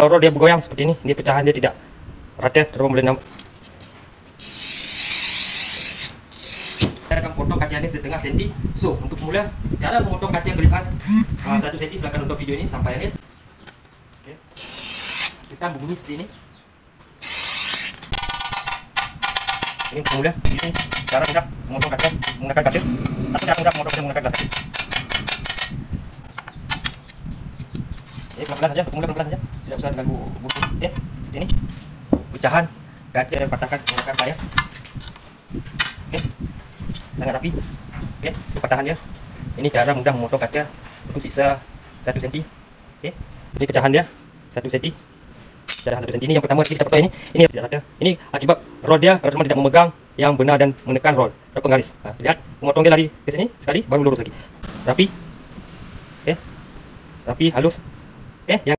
Kalau dia bergoyang seperti ini, dia pecahan dia tidak rata, terbang boleh nampak. Saya akan potong kaca ini setengah senti. So, untuk mula, cara memotong kaca kelipan uh, satu senti, silakan nonton video ini sampai akhir. Oke. Tekan berbunyi seperti ini. Ini pemula, ini cara mudah memotong kaca menggunakan kaca. Atau cara mudah memotong kaca menggunakan gelas. Ini pelan-pelan saja, pemula pelan-pelan saja, tidak usah ganggu buku. Seperti ini. Pecahan kaca yang patahkan menggunakan payah. Oke, sangat rapi. Oke, itu patahan dia. Ini cara mudah memotong kaca untuk sisa 1 cm. Oke, ini pecahan dia 1 cm. Pecahan 1 cm ini yang pertama kita potong ini. Ini tidak ada. Ini akibat rod dia kalau cuma tidak memegang yang benar dan menekan rod atau penggaris. Ha, lihat, memotong dia lari ke sini sekali baru lurus lagi. Rapi. Oke. Rapi, halus. Yang